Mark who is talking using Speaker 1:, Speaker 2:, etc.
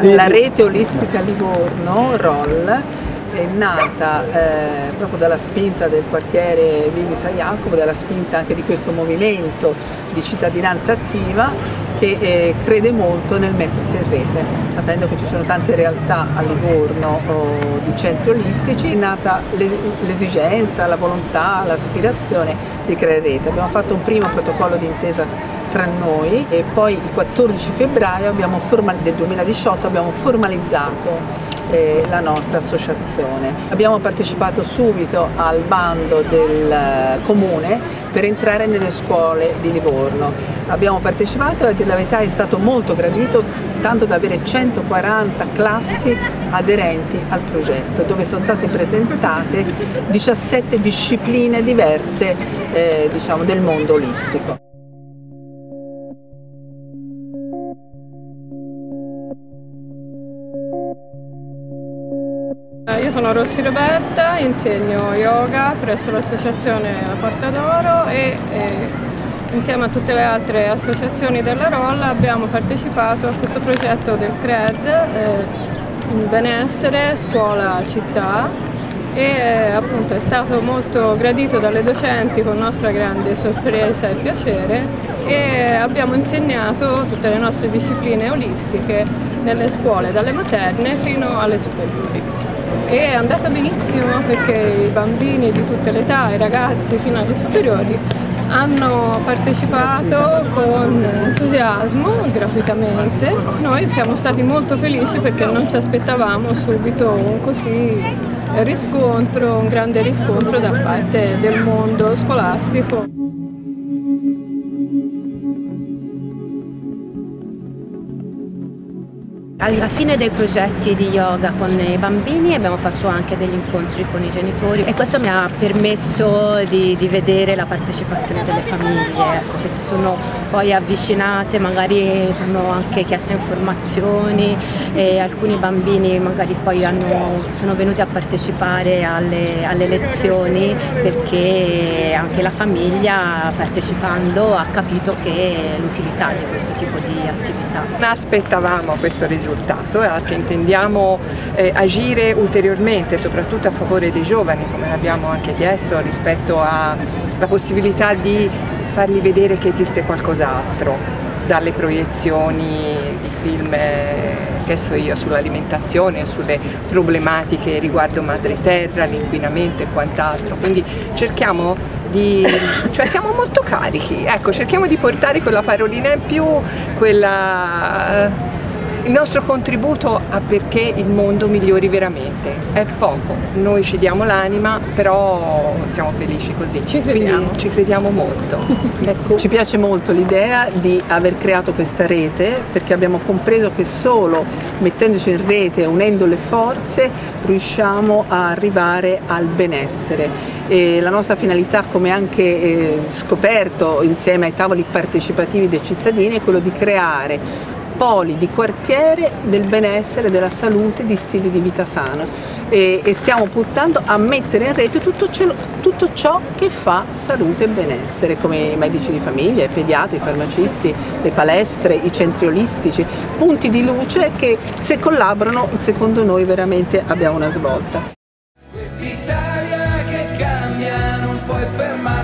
Speaker 1: La rete olistica Livorno, ROL, è nata eh, proprio dalla spinta del quartiere Vivi San Jacopo, dalla spinta anche di questo movimento di cittadinanza attiva che eh, crede molto nel mettersi in rete, sapendo che ci sono tante realtà a Livorno oh, di centri olistici, è nata l'esigenza, la volontà, l'aspirazione di creare rete. Abbiamo fatto un primo protocollo di intesa tra noi e poi il 14 febbraio del 2018 abbiamo formalizzato eh, la nostra associazione. Abbiamo partecipato subito al bando del eh, comune per entrare nelle scuole di Livorno. Abbiamo partecipato e la verità è stato molto gradito tanto da avere 140 classi aderenti al progetto dove sono state presentate 17 discipline diverse eh, diciamo, del mondo olistico.
Speaker 2: Io sono Rossi Roberta, insegno yoga presso l'associazione La Porta d'Oro e, e, insieme a tutte le altre associazioni della Rolla abbiamo partecipato a questo progetto del CRED, eh, benessere, scuola, città e eh, appunto è stato molto gradito dalle docenti con nostra grande sorpresa e piacere e abbiamo insegnato tutte le nostre discipline olistiche nelle scuole dalle materne fino alle superiori e è andata benissimo perché i bambini di tutte le età, i ragazzi fino alle superiori hanno partecipato con entusiasmo gratuitamente. Noi siamo stati molto felici perché non ci aspettavamo subito un così riscontro, un grande riscontro da parte del mondo scolastico.
Speaker 3: Alla fine dei progetti di yoga con i bambini abbiamo fatto anche degli incontri con i genitori e questo mi ha permesso di, di vedere la partecipazione delle famiglie ecco, che si sono poi avvicinate, magari hanno anche chiesto informazioni e alcuni bambini magari poi hanno, sono venuti a partecipare alle, alle lezioni perché anche la famiglia partecipando ha capito che l'utilità di questo tipo di attività.
Speaker 4: Aspettavamo questo risultato risultato e che intendiamo eh, agire ulteriormente, soprattutto a favore dei giovani, come abbiamo anche chiesto, rispetto alla possibilità di fargli vedere che esiste qualcos'altro dalle proiezioni di film eh, che so io sull'alimentazione, sulle problematiche riguardo madre terra, l'inquinamento e quant'altro. Quindi cerchiamo di, cioè siamo molto carichi, ecco, cerchiamo di portare quella parolina in più, quella il nostro contributo a perché il mondo migliori veramente. È poco, noi ci diamo l'anima però siamo felici così,
Speaker 2: ci crediamo,
Speaker 4: quindi ci crediamo molto.
Speaker 1: ecco. Ci piace molto l'idea di aver creato questa rete perché abbiamo compreso che solo mettendoci in rete e unendo le forze riusciamo a arrivare al benessere. E la nostra finalità come anche eh, scoperto insieme ai tavoli partecipativi dei cittadini è quello di creare poli di quartiere del benessere, della salute, di stili di vita sano e, e stiamo puntando a mettere in rete tutto ciò, tutto ciò, che fa salute e benessere come i medici di famiglia, i pediatri, i farmacisti, le palestre, i centri olistici, punti di luce che se collaborano secondo noi veramente abbiamo una svolta. Quest'Italia che cambia non puoi fermare